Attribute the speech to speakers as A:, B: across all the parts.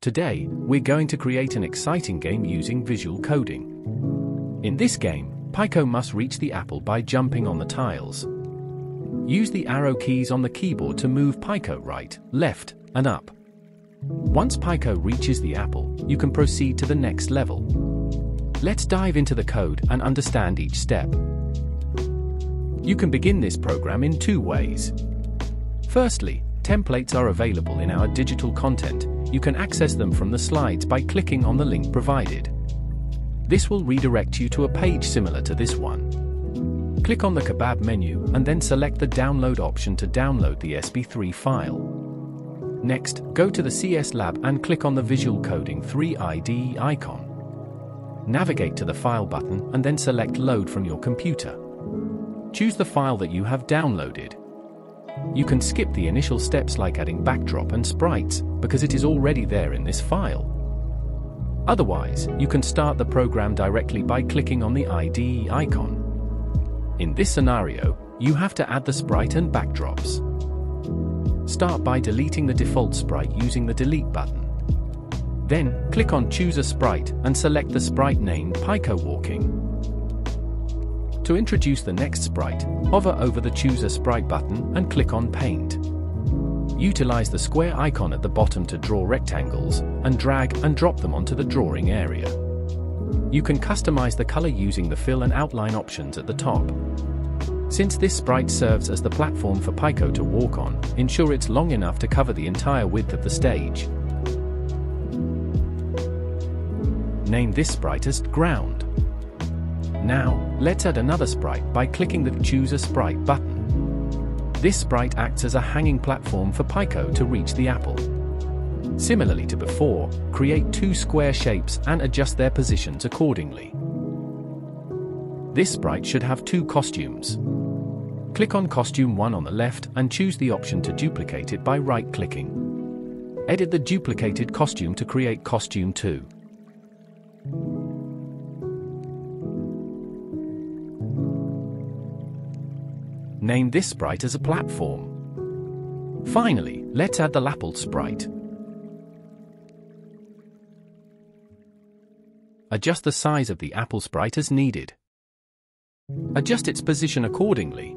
A: Today, we're going to create an exciting game using visual coding. In this game, Pico must reach the apple by jumping on the tiles. Use the arrow keys on the keyboard to move Pico right, left, and up. Once Pico reaches the apple, you can proceed to the next level. Let's dive into the code and understand each step. You can begin this program in two ways. Firstly, templates are available in our digital content you can access them from the slides by clicking on the link provided. This will redirect you to a page similar to this one. Click on the Kebab menu and then select the download option to download the SB3 file. Next, go to the CS Lab and click on the Visual Coding 3 IDE icon. Navigate to the File button and then select Load from your computer. Choose the file that you have downloaded. You can skip the initial steps like adding backdrop and sprites, because it is already there in this file. Otherwise, you can start the program directly by clicking on the IDE icon. In this scenario, you have to add the sprite and backdrops. Start by deleting the default sprite using the delete button. Then, click on Choose a Sprite and select the sprite named Pico Walking. To introduce the next sprite, hover over the Choose a Sprite button and click on Paint. Utilize the square icon at the bottom to draw rectangles, and drag and drop them onto the drawing area. You can customize the color using the fill and outline options at the top. Since this sprite serves as the platform for Pico to walk on, ensure it's long enough to cover the entire width of the stage. Name this sprite as Ground. Now, let's add another sprite by clicking the Choose a Sprite button. This sprite acts as a hanging platform for Pico to reach the apple. Similarly to before, create two square shapes and adjust their positions accordingly. This sprite should have two costumes. Click on costume 1 on the left and choose the option to duplicate it by right-clicking. Edit the duplicated costume to create costume 2. Name this sprite as a platform. Finally, let's add the Lapple sprite. Adjust the size of the apple sprite as needed. Adjust its position accordingly.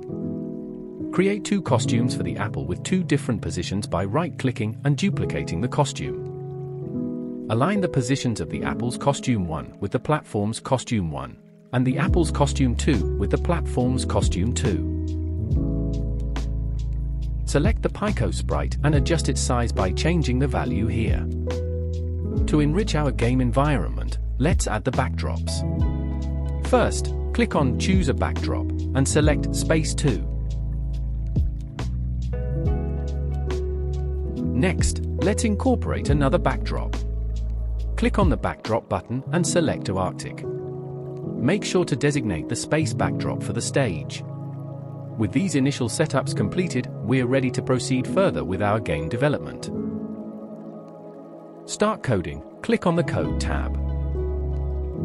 A: Create two costumes for the apple with two different positions by right-clicking and duplicating the costume. Align the positions of the apple's costume 1 with the platform's costume 1, and the apple's costume 2 with the platform's costume 2. Select the Pico sprite and adjust its size by changing the value here. To enrich our game environment, let's add the backdrops. First, click on Choose a Backdrop and select Space 2. Next, let's incorporate another backdrop. Click on the Backdrop button and select Arctic. Make sure to designate the space backdrop for the stage. With these initial setups completed, we are ready to proceed further with our game development. Start coding, click on the Code tab.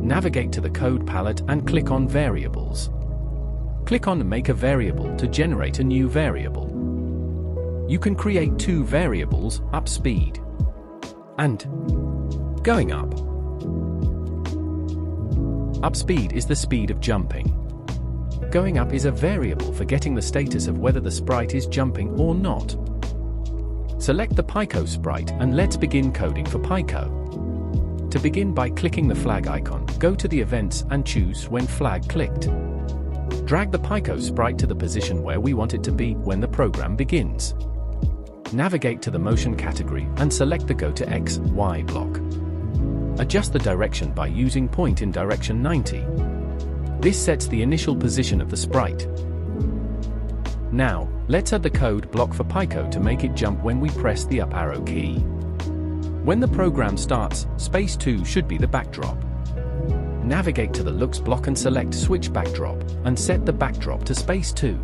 A: Navigate to the Code palette and click on Variables. Click on Make a Variable to generate a new variable. You can create two variables, up speed and going up. Up speed is the speed of jumping. Going up is a variable for getting the status of whether the sprite is jumping or not. Select the Pico sprite and let's begin coding for Pico. To begin by clicking the flag icon, go to the events and choose when flag clicked. Drag the Pico sprite to the position where we want it to be when the program begins. Navigate to the motion category and select the go to X, Y block. Adjust the direction by using point in direction 90 this sets the initial position of the sprite. Now, let's add the code block for Pico to make it jump when we press the up arrow key. When the program starts, space 2 should be the backdrop. Navigate to the looks block and select switch backdrop, and set the backdrop to space 2.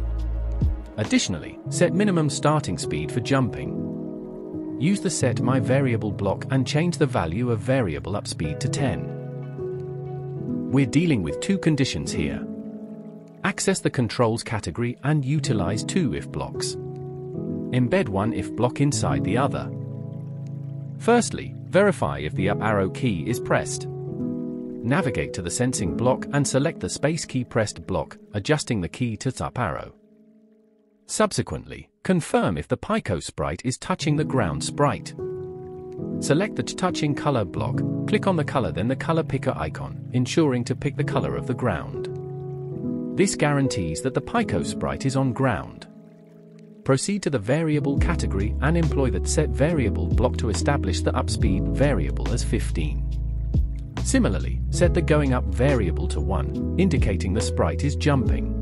A: Additionally, set minimum starting speed for jumping. Use the set my variable block and change the value of variable up speed to 10. We're dealing with two conditions here. Access the controls category and utilize two if blocks. Embed one if block inside the other. Firstly, verify if the up arrow key is pressed. Navigate to the sensing block and select the space key pressed block, adjusting the key to up arrow. Subsequently, confirm if the Pico sprite is touching the ground sprite. Select the touching color block, click on the color then the color picker icon, ensuring to pick the color of the ground. This guarantees that the Pico sprite is on ground. Proceed to the variable category and employ the set variable block to establish the upspeed variable as 15. Similarly, set the going up variable to 1, indicating the sprite is jumping.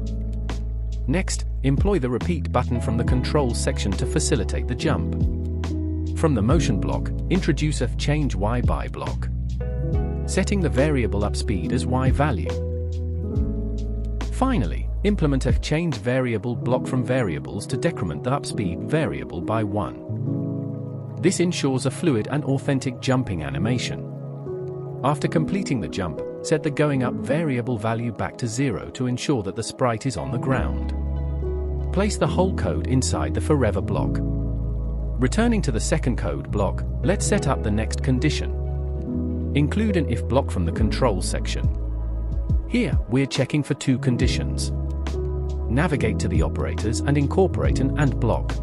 A: Next, employ the repeat button from the control section to facilitate the jump. From the motion block, introduce a change y by block. Setting the variable up speed as y value. Finally, implement a change variable block from variables to decrement the up speed variable by 1. This ensures a fluid and authentic jumping animation. After completing the jump, set the going up variable value back to 0 to ensure that the sprite is on the ground. Place the whole code inside the forever block. Returning to the second code block, let's set up the next condition. Include an if block from the control section. Here, we're checking for two conditions. Navigate to the operators and incorporate an AND block.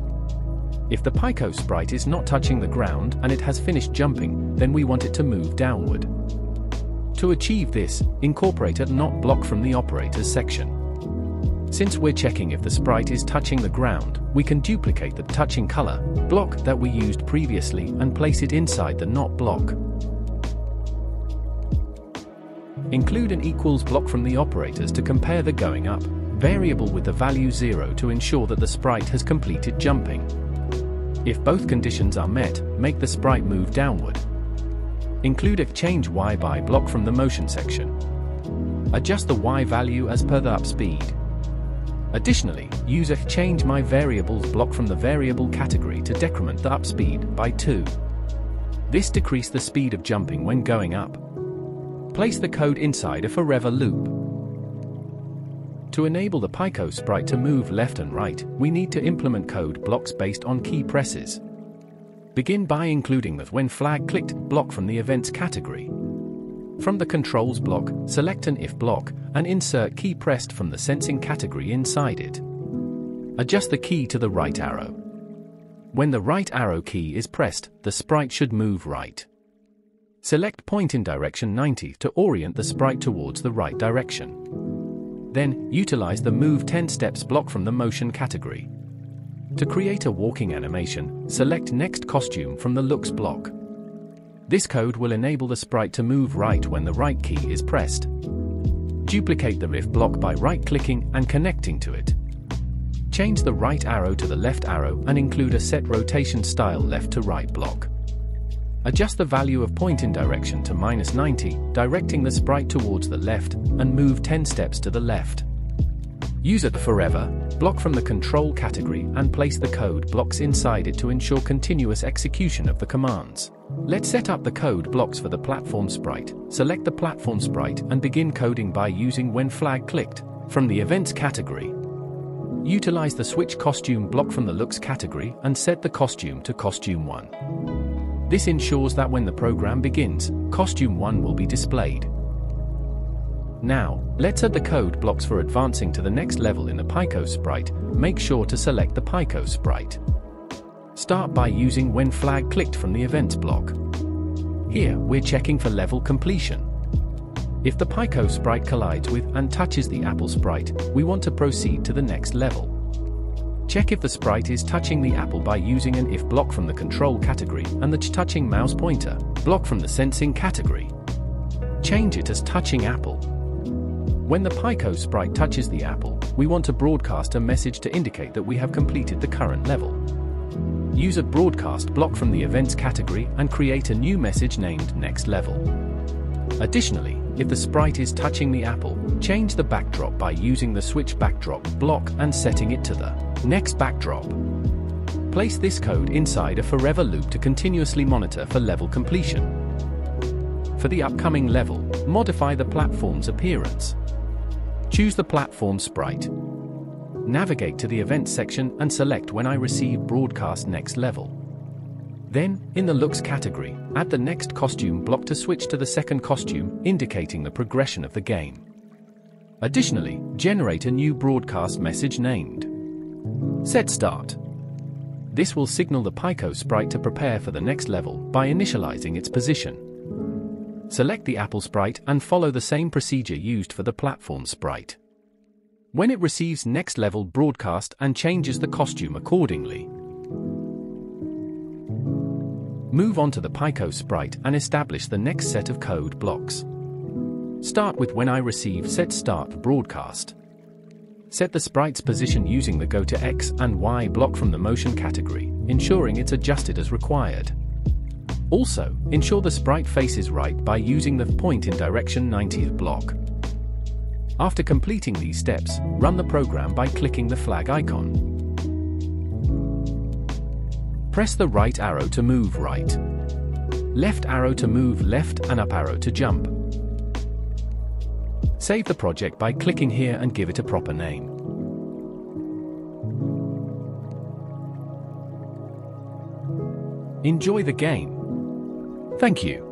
A: If the Pico sprite is not touching the ground and it has finished jumping, then we want it to move downward. To achieve this, incorporate a NOT block from the operators section. Since we're checking if the sprite is touching the ground, we can duplicate the touching color block that we used previously and place it inside the NOT block. Include an equals block from the operators to compare the going up variable with the value 0 to ensure that the sprite has completed jumping. If both conditions are met, make the sprite move downward. Include a change y by block from the motion section. Adjust the y value as per the up speed. Additionally, use a change my variables block from the variable category to decrement the up speed by 2. This decrease the speed of jumping when going up. Place the code inside a forever loop. To enable the Pico sprite to move left and right, we need to implement code blocks based on key presses. Begin by including the when flag clicked block from the events category. From the controls block, select an if block and insert key pressed from the sensing category inside it. Adjust the key to the right arrow. When the right arrow key is pressed, the sprite should move right. Select point in direction 90 to orient the sprite towards the right direction. Then, utilize the Move 10 Steps block from the Motion category. To create a walking animation, select Next Costume from the Looks block. This code will enable the sprite to move right when the right key is pressed. Duplicate the if block by right-clicking and connecting to it. Change the right arrow to the left arrow and include a set rotation style left to right block. Adjust the value of point in direction to minus 90, directing the sprite towards the left, and move 10 steps to the left. Use it forever, block from the control category and place the code blocks inside it to ensure continuous execution of the commands. Let's set up the code blocks for the platform sprite. Select the platform sprite and begin coding by using when flag clicked from the events category. Utilize the switch costume block from the looks category and set the costume to costume 1. This ensures that when the program begins, costume 1 will be displayed. Now, let's add the code blocks for advancing to the next level in the Pico sprite, make sure to select the Pico sprite. Start by using when flag clicked from the events block. Here, we're checking for level completion. If the Pico sprite collides with and touches the Apple sprite, we want to proceed to the next level. Check if the sprite is touching the apple by using an if block from the control category and the touching mouse pointer block from the sensing category. Change it as touching apple. When the Pico sprite touches the apple, we want to broadcast a message to indicate that we have completed the current level. Use a broadcast block from the events category and create a new message named next level. Additionally, if the sprite is touching the apple, change the backdrop by using the switch backdrop block and setting it to the next backdrop. Place this code inside a forever loop to continuously monitor for level completion. For the upcoming level, modify the platform's appearance. Choose the platform sprite. Navigate to the events section and select when I receive broadcast next level. Then, in the Looks category, add the next costume block to switch to the second costume, indicating the progression of the game. Additionally, generate a new broadcast message named Set Start. This will signal the Pico sprite to prepare for the next level by initializing its position. Select the Apple sprite and follow the same procedure used for the platform sprite. When it receives next level broadcast and changes the costume accordingly, Move on to the Pico sprite and establish the next set of code blocks. Start with when I receive set start broadcast. Set the sprite's position using the go to X and Y block from the motion category, ensuring it's adjusted as required. Also, ensure the sprite faces right by using the point in direction 90th block. After completing these steps, run the program by clicking the flag icon. Press the right arrow to move right. Left arrow to move left and up arrow to jump. Save the project by clicking here and give it a proper name. Enjoy the game. Thank you.